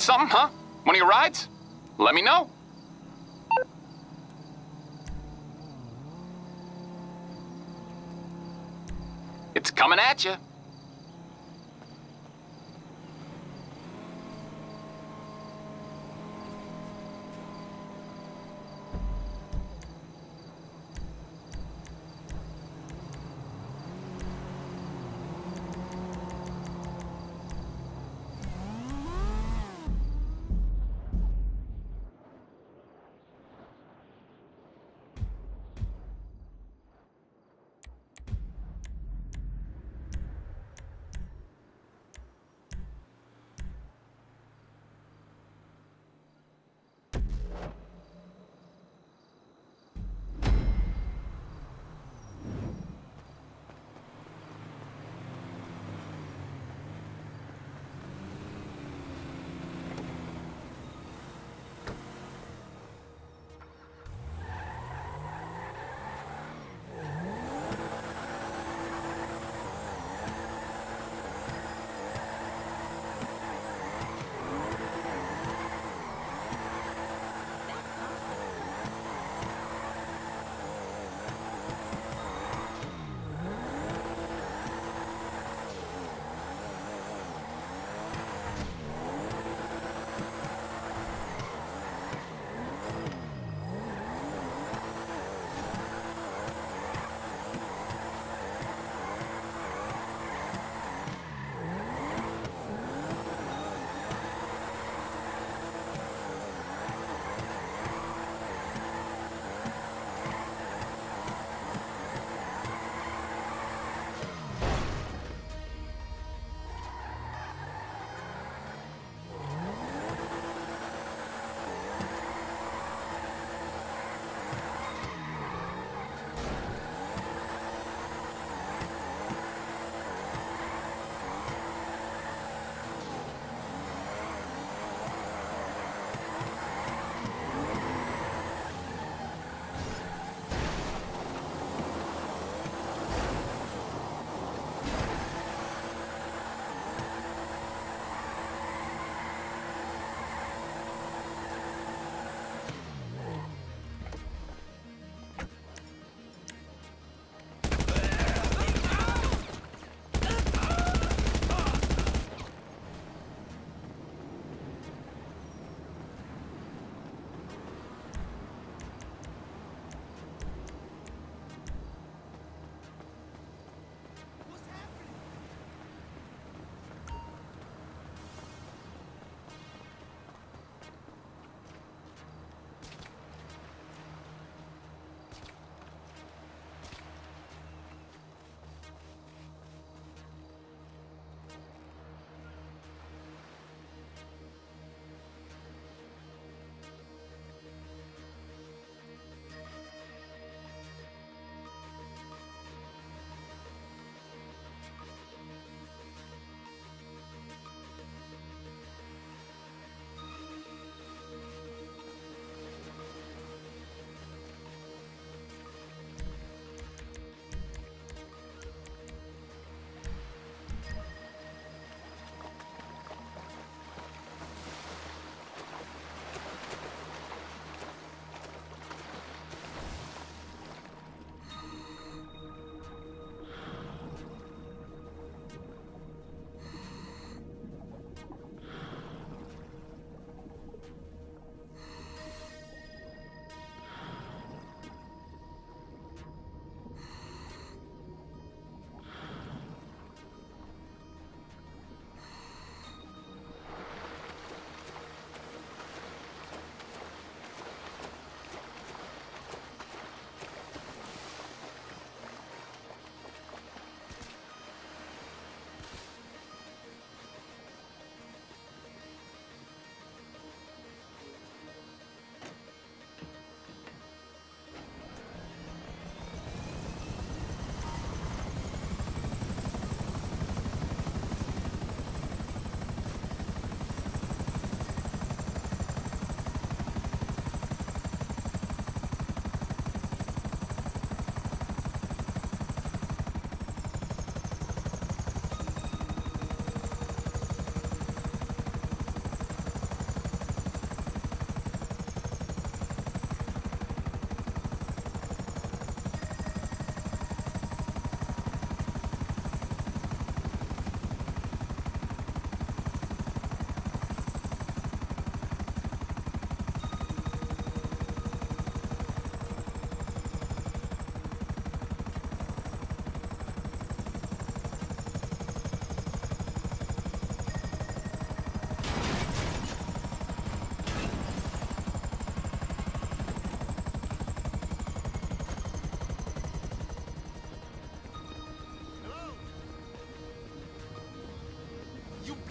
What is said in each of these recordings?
Something, huh? One of your rides? Let me know. It's coming at you.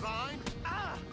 divine? Ah!